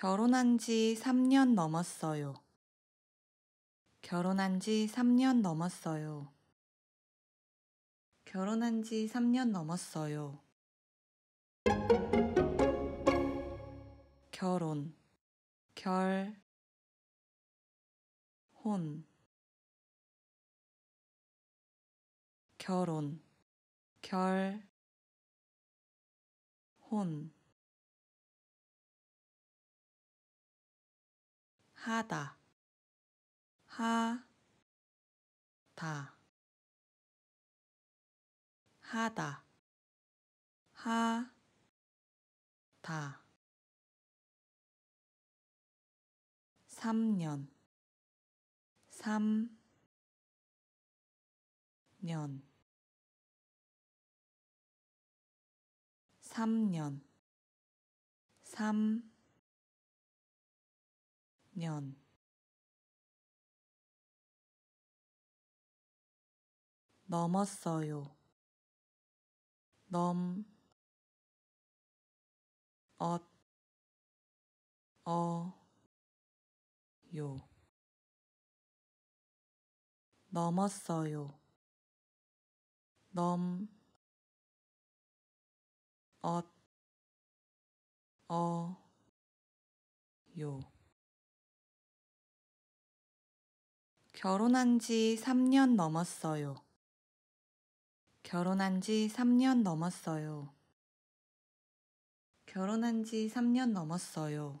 결혼한 지 3년 넘었어요. 결혼한 지 3년 넘었어요. 결혼한 지 3년 넘었어요. 결혼, 결, 혼, 결혼, 결, 혼, 하다, 하, 다, 하다, 하, 다. 3년, 3, 년, 3년, 3, 년, 넘었어요. 넘, 엇, 어, 요. 넘었어요. 넘, 엇, 어, 요. 결혼한 지 3년 넘었어요. 결혼한 지 3년 넘었어요. 결혼한 지 3년 넘었어요.